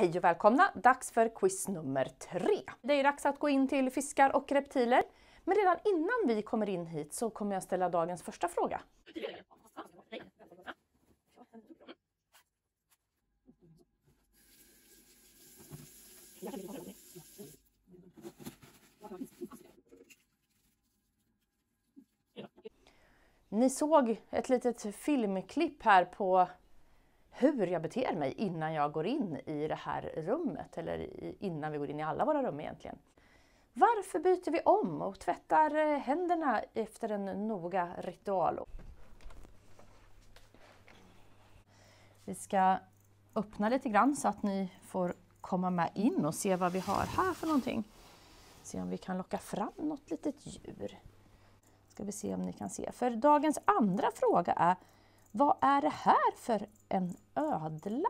Hej och välkomna! Dags för quiz nummer tre. Det är dags att gå in till fiskar och reptiler. Men redan innan vi kommer in hit så kommer jag ställa dagens första fråga. Ni såg ett litet filmklipp här på hur jag beter mig innan jag går in i det här rummet, eller innan vi går in i alla våra rum egentligen. Varför byter vi om och tvättar eh, händerna efter en noga ritual? Vi ska öppna lite grann så att ni får komma med in och se vad vi har här för någonting. Se om vi kan locka fram något litet djur. Ska vi se om ni kan se. För dagens andra fråga är vad är det här för en ödla?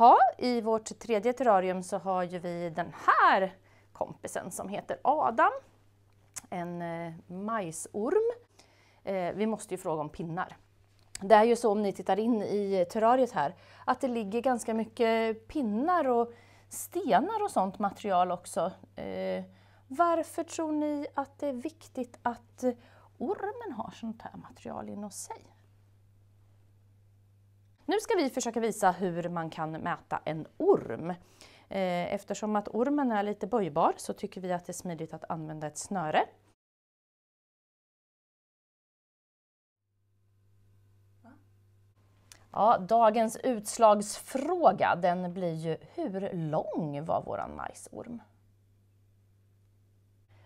Ha, I vårt tredje terrarium så har ju vi den här kompisen som heter Adam. En eh, majsorm. Eh, vi måste ju fråga om pinnar. Det är ju så om ni tittar in i terrariet här att det ligger ganska mycket pinnar och stenar och sånt material också. Eh, varför tror ni att det är viktigt att ormen har sånt här material inom sig? Nu ska vi försöka visa hur man kan mäta en orm. Eh, eftersom att ormen är lite böjbar så tycker vi att det är smidigt att använda ett snöre. Ja, dagens utslagsfråga den blir ju hur lång var våran majsorm?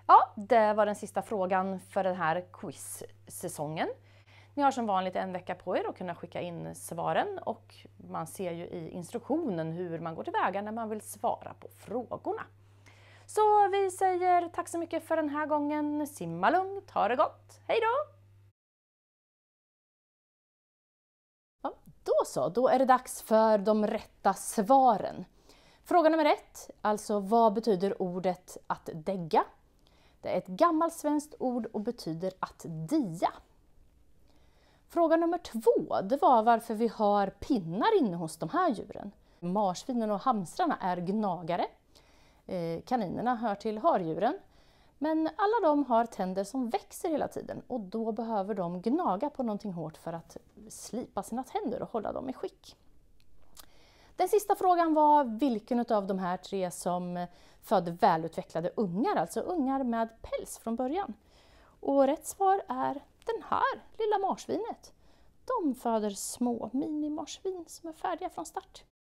Ja, det var den sista frågan för den här quiz-säsongen. Ni har som vanligt en vecka på er att kunna skicka in svaren och man ser ju i instruktionen hur man går tillväga när man vill svara på frågorna. Så vi säger tack så mycket för den här gången. Simma lugnt, ha det gott, hej då! Då så, då är det dags för de rätta svaren. Fråga nummer ett, alltså vad betyder ordet att dägga? Det är ett gammalt svenskt ord och betyder att dia. Fråga nummer två, det var varför vi har pinnar inne hos de här djuren. Marsvinen och hamstrarna är gnagare. Eh, kaninerna hör till hardjuren. Men alla de har tänder som växer hela tiden och då behöver de gnaga på någonting hårt för att slipa sina tänder och hålla dem i skick. Den sista frågan var vilken av de här tre som födde välutvecklade ungar, alltså ungar med päls från början. Och rätt svar är den här lilla marsvinet. De föder små minimarsvin som är färdiga från start.